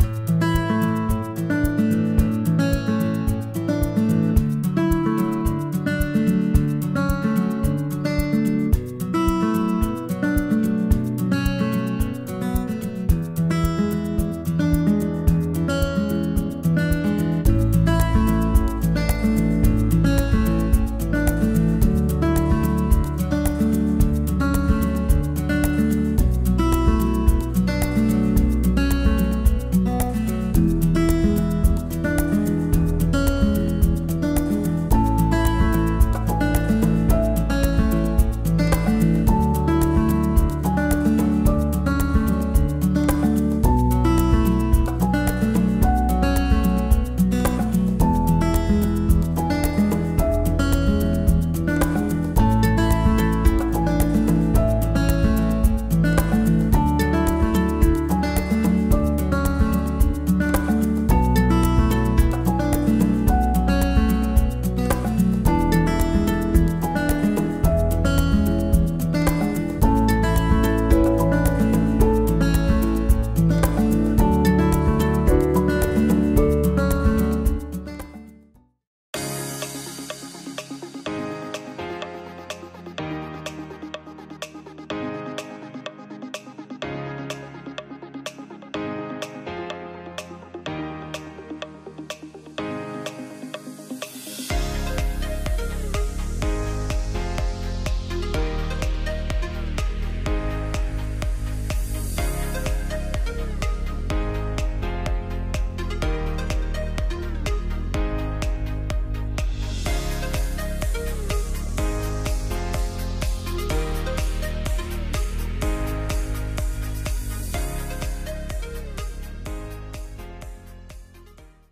you